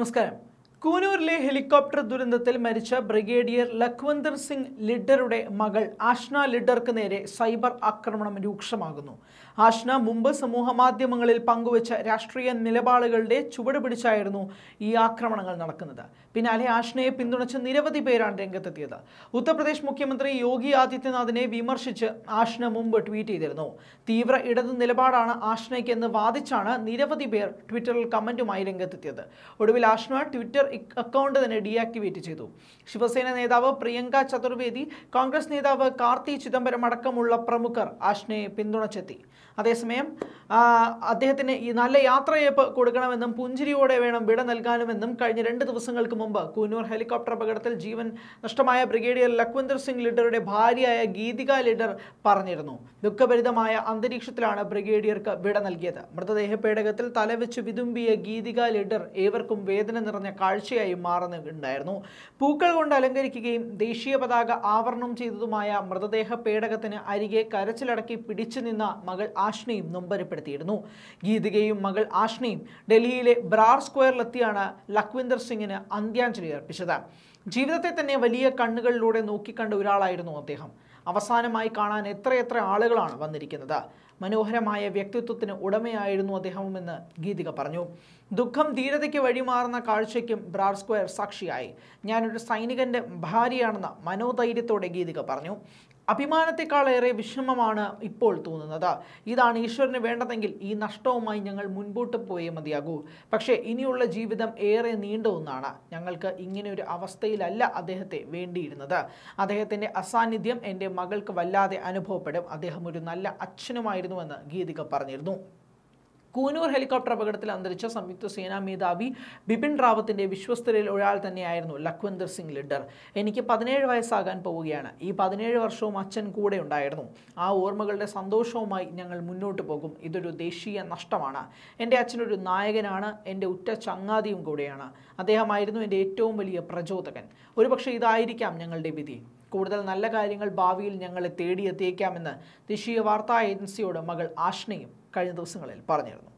നമസ്കാരം. കൂനൂരിലെ ഹെലികോപ്റ്റർ ദുരന്തത്തിൽ മരിച്ച ബ്രിഗേഡിയർ ലഖ്വന്ദർ സിംഗ് ലിഡറുടെ മകൾ ആഷ്ന ലിഡർക്ക് നേരെ സൈബർ ആക്രമണം രൂക്ഷമാകുന്നു. ആഷ്ന മുമ്പ് സമൂഹമാധ്യമങ്ങളിൽ പങ്കുവച്ച രാഷ്ട്രീയ നിലപാടുകളുടെ ചുവട് പിടിച്ചായിരുന്നു ഈ ആക്രമണങ്ങൾ നടക്കുന്നത്. പിന്നാലെ ആഷ്നയെ പിന്തുണച്ച നിരവധി പേരാണ് രംഗത്തെത്തിയത്. ഉത്തർപ്രദേശ് മുഖ്യമന്ത്രി യോഗി ആദിത്യനാഥിനെ വിമർശിച്ച് ആഷ്ന മുമ്പ് ട്വീറ്റ് ചെയ്തിരുന്നു. തീവ്ര ഇടതു നിലപാടാണ് ആഷ്നയ്ക്കെന്ന് വാദിച്ചാണ് നിരവധി പേർ ട്വിറ്ററിൽ കമന്റുമായി രംഗത്തെത്തിയത്. ഒടുവിൽ ആഷ്ന ട്വിറ്റർ അക്കൗണ്ട് തന്നെ ഡീആക്ടിവേറ്റ് ചെയ്തു. ശിവസേന നേതാവ് പ്രിയങ്ക ചതുർവേദി കോൺഗ്രസ് നേതാവ് കാർത്തി ചിദംബരം അടക്കമുള്ള പ്രമുഖർ ആഷ്നയെ പിന്തുണച്ചെത്തി. അതേസമയം അദ്ദേഹത്തിന് ഈ നല്ല യാത്രയപ്പ് കൊടുക്കണമെന്നും പുഞ്ചിരിയോടെ വേണം വിട നൽകാനുമെന്നും കഴിഞ്ഞ രണ്ട് ദിവസങ്ങൾക്ക് മുമ്പ് കൂനൂർ ഹെലികോപ്റ്റർ അപകടത്തിൽ ജീവൻ നഷ്ടമായ ബ്രിഗേഡിയർ ലഖ്വിന്ദർ സിംഗ് ലിഡറുടെ ഭാര്യയായ ഗീതിക ലിഡർ പറഞ്ഞിരുന്നു. ദുഃഖഭരിതമായ അന്തരീക്ഷത്തിലാണ് ബ്രിഗേഡിയർക്ക് വിട നൽകിയത്. മൃതദേഹ പേടകത്തിൽ തലവെച്ച് വിതുമ്പിയ ഗീതിക ലിഡർ ഏവർക്കും വേദന നിറഞ്ഞ കാഴ്ചയായി മാറുന്നുണ്ടായിരുന്നു. പൂക്കൾ കൊണ്ട് അലങ്കരിക്കുകയും ദേശീയ പതാക ആവരണം ചെയ്തതുമായ മൃതദേഹ പേടകത്തിന് അരികെ കരച്ചിലടക്കി പിടിച്ചു നിന്ന മകൾ ആഷ്നയും നൊമ്പരപ്പെടുത്തിയിരുന്നു. ഗീതികയും മകൾ ആഷ്നയും ഡൽഹിയിലെ ബ്രാർ സ്ക്വയറിലെത്തിയാണ് ലഖ്വിന്ദർ സിംഗിന് അന്ത്യാഞ്ജലി അർപ്പിച്ചത്. ജീവിതത്തെ തന്നെ വലിയ കണ്ണുകളിലൂടെ നോക്കിക്കണ്ട ഒരാളായിരുന്നു അദ്ദേഹം. അവസാനമായി കാണാൻ എത്രയെത്ര ആളുകളാണ് വന്നിരിക്കുന്നത്. മനോഹരമായ വ്യക്തിത്വത്തിന് ഉടമയായിരുന്നു അദ്ദേഹമെന്ന് ഗീതിക പറഞ്ഞു. ദുഃഖം ധീരതയ്ക്ക് വഴിമാറുന്ന കാഴ്ചയ്ക്കും ബ്രാർ സ്ക്വയർ സാക്ഷിയായി. ഞാനൊരു സൈനികന്റെ ഭാര്യയാണെന്ന് മനോധൈര്യത്തോടെ ഗീതിക പറഞ്ഞു. അഭിമാനത്തെക്കാളേറെ വിഷമമാണ് ഇപ്പോൾ തോന്നുന്നത്. ഇതാണ് ഈശ്വരന് വേണ്ടതെങ്കിൽ ഈ നഷ്ടവുമായി ഞങ്ങൾ മുൻപോട്ട് പോയേ മതിയാകൂ. പക്ഷേ ഇനിയുള്ള ജീവിതം ഏറെ നീണ്ട ഒന്നാണ്. ഞങ്ങൾക്ക് ഇങ്ങനെ ഒരു അവസ്ഥയിലല്ല അദ്ദേഹത്തെ വേണ്ടിയിരുന്നത്. അദ്ദേഹത്തിന്റെ അസാന്നിധ്യം എന്റെ മകൾക്ക് വല്ലാതെ അനുഭവപ്പെടും. അദ്ദേഹം ഒരു നല്ല അച്ഛനുമായിരുന്നുവെന്ന് ഗീതിക പറഞ്ഞിരുന്നു. കൂനൂർ ഹെലികോപ്റ്റർ അപകടത്തിൽ അന്തരിച്ച സംയുക്ത സേനാ മേധാവി ബിപിൻ റാവത്തിന്റെ വിശ്വസ്തരിൽ ഒരാൾ തന്നെയായിരുന്നു ലഖ്വന്ദർ സിംഗ് ലിഡർ. എനിക്ക് പതിനേഴ് വയസ്സാകാൻ പോവുകയാണ്. ഈ പതിനേഴ് വർഷവും അച്ഛൻ കൂടെ ഉണ്ടായിരുന്നു. ആ ഓർമ്മകളുടെ സന്തോഷവുമായി ഞങ്ങൾ മുന്നോട്ട് പോകും. ഇതൊരു ദേശീയ നഷ്ടമാണ്. എന്റെ അച്ഛനൊരു നായകനാണ്. എന്റെ ഉറ്റ ചങ്ങാതിയും കൂടെയാണ്. അദ്ദേഹമായിരുന്നു എന്റെ ഏറ്റവും വലിയ പ്രചോദകൻ. ഒരുപക്ഷെ ഇതായിരിക്കാം ഞങ്ങളുടെ വിധി. കൂടുതൽ നല്ല കാര്യങ്ങൾ ഭാവിയിൽ ഞങ്ങളെ തേടിയെത്തിയേക്കാമെന്ന് ദേശീയ വാർത്താ ഏജൻസിയോട് മകൾ ആഷ്നയും കഴിഞ്ഞ ദിവസങ്ങളിൽ പറഞ്ഞിരുന്നു.